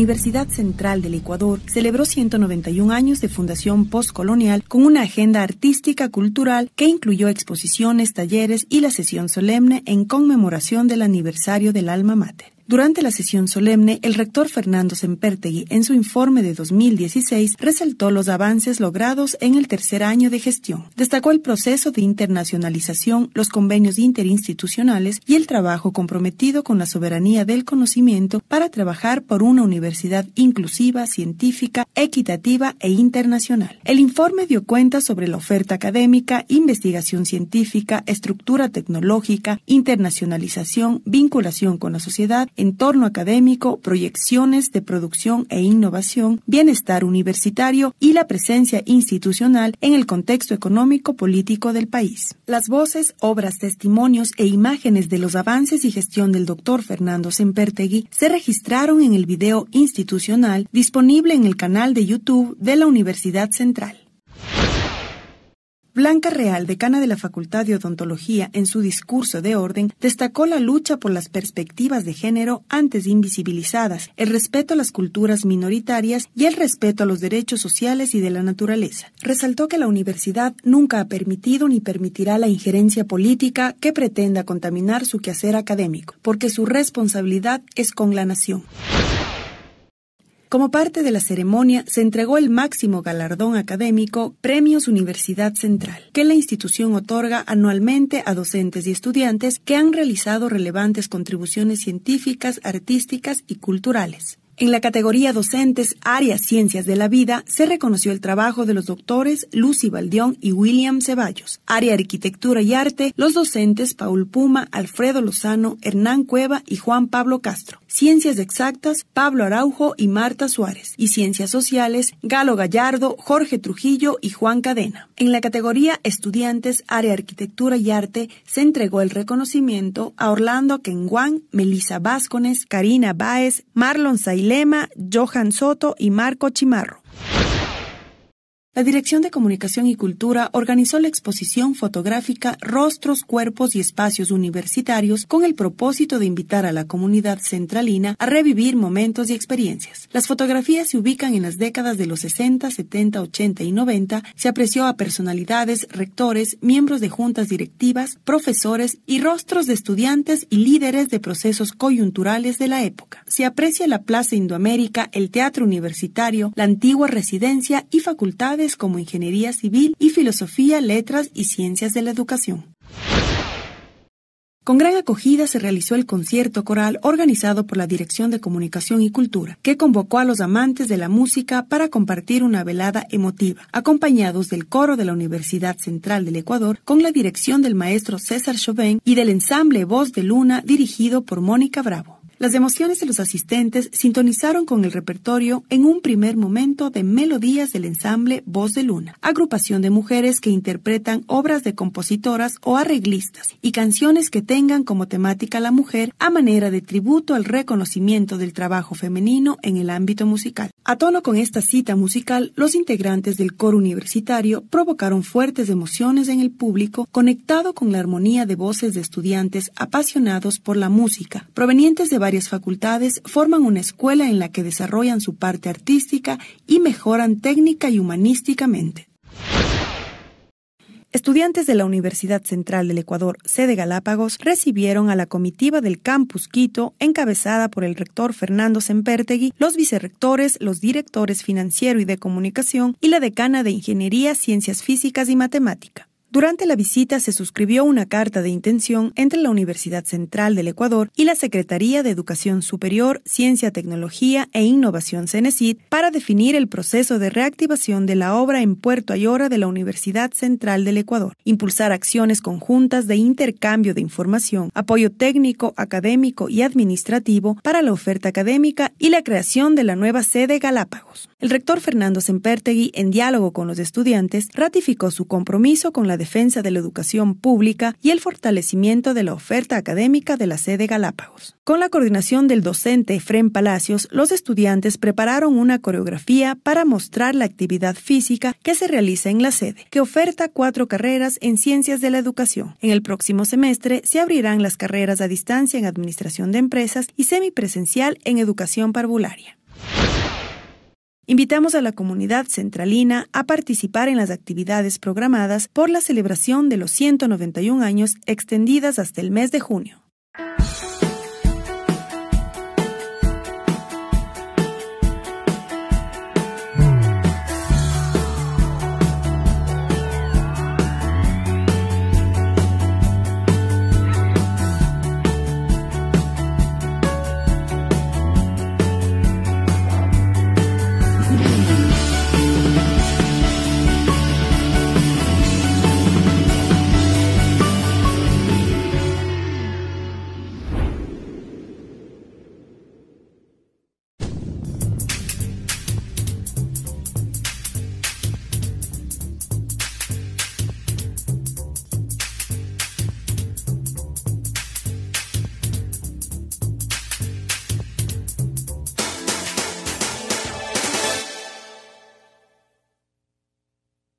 Universidad Central del Ecuador celebró 191 años de fundación postcolonial con una agenda artística cultural que incluyó exposiciones, talleres y la sesión solemne en conmemoración del aniversario del alma mater. Durante la sesión solemne, el rector Fernando Sempertegui, en su informe de 2016, resaltó los avances logrados en el tercer año de gestión. Destacó el proceso de internacionalización, los convenios interinstitucionales y el trabajo comprometido con la soberanía del conocimiento para trabajar por una universidad inclusiva, científica, equitativa e internacional. El informe dio cuenta sobre la oferta académica, investigación científica, estructura tecnológica, internacionalización, vinculación con la sociedad, entorno académico, proyecciones de producción e innovación, bienestar universitario y la presencia institucional en el contexto económico político del país. Las voces, obras, testimonios e imágenes de los avances y gestión del doctor Fernando Sempertegui se registraron en el video institucional disponible en el canal de YouTube de la Universidad Central. Blanca Real, decana de la Facultad de Odontología, en su discurso de orden, destacó la lucha por las perspectivas de género antes invisibilizadas, el respeto a las culturas minoritarias y el respeto a los derechos sociales y de la naturaleza. Resaltó que la universidad nunca ha permitido ni permitirá la injerencia política que pretenda contaminar su quehacer académico, porque su responsabilidad es con la nación. Como parte de la ceremonia, se entregó el máximo galardón académico Premios Universidad Central, que la institución otorga anualmente a docentes y estudiantes que han realizado relevantes contribuciones científicas, artísticas y culturales. En la categoría Docentes, Área Ciencias de la Vida, se reconoció el trabajo de los doctores Lucy Baldión y William Ceballos. Área Arquitectura y Arte, los docentes Paul Puma, Alfredo Lozano, Hernán Cueva y Juan Pablo Castro. Ciencias Exactas, Pablo Araujo y Marta Suárez. Y Ciencias Sociales, Galo Gallardo, Jorge Trujillo y Juan Cadena. En la categoría Estudiantes, Área Arquitectura y Arte, se entregó el reconocimiento a Orlando Kenguan, Melissa Vázquez, Karina Báez, Marlon Sailema, Johan Soto y Marco Chimarro. La Dirección de Comunicación y Cultura organizó la exposición fotográfica Rostros, Cuerpos y Espacios Universitarios con el propósito de invitar a la comunidad centralina a revivir momentos y experiencias. Las fotografías se ubican en las décadas de los 60, 70, 80 y 90. Se apreció a personalidades, rectores, miembros de juntas directivas, profesores y rostros de estudiantes y líderes de procesos coyunturales de la época. Se aprecia la Plaza Indoamérica, el Teatro Universitario, la antigua residencia y como Ingeniería Civil y Filosofía, Letras y Ciencias de la Educación. Con gran acogida se realizó el concierto coral organizado por la Dirección de Comunicación y Cultura, que convocó a los amantes de la música para compartir una velada emotiva, acompañados del coro de la Universidad Central del Ecuador con la dirección del maestro César Chauvin y del ensamble Voz de Luna dirigido por Mónica Bravo. Las emociones de los asistentes sintonizaron con el repertorio en un primer momento de melodías del ensamble Voz de Luna, agrupación de mujeres que interpretan obras de compositoras o arreglistas y canciones que tengan como temática la mujer a manera de tributo al reconocimiento del trabajo femenino en el ámbito musical. A tono con esta cita musical, los integrantes del coro universitario provocaron fuertes emociones en el público conectado con la armonía de voces de estudiantes apasionados por la música, provenientes de varias facultades forman una escuela en la que desarrollan su parte artística y mejoran técnica y humanísticamente. Estudiantes de la Universidad Central del Ecuador, sede Galápagos, recibieron a la comitiva del Campus Quito, encabezada por el rector Fernando Sempertegui, los vicerrectores, los directores financiero y de comunicación y la decana de Ingeniería, Ciencias Físicas y Matemática. Durante la visita se suscribió una carta de intención entre la Universidad Central del Ecuador y la Secretaría de Educación Superior, Ciencia, Tecnología e Innovación CENESID para definir el proceso de reactivación de la obra en Puerto Ayora de la Universidad Central del Ecuador, impulsar acciones conjuntas de intercambio de información, apoyo técnico, académico y administrativo para la oferta académica y la creación de la nueva sede Galápagos. El rector Fernando Sempertegui, en diálogo con los estudiantes, ratificó su compromiso con la defensa de la educación pública y el fortalecimiento de la oferta académica de la sede Galápagos. Con la coordinación del docente Efrén Palacios, los estudiantes prepararon una coreografía para mostrar la actividad física que se realiza en la sede, que oferta cuatro carreras en ciencias de la educación. En el próximo semestre se abrirán las carreras a distancia en administración de empresas y semipresencial en educación parvularia. Invitamos a la comunidad centralina a participar en las actividades programadas por la celebración de los 191 años extendidas hasta el mes de junio.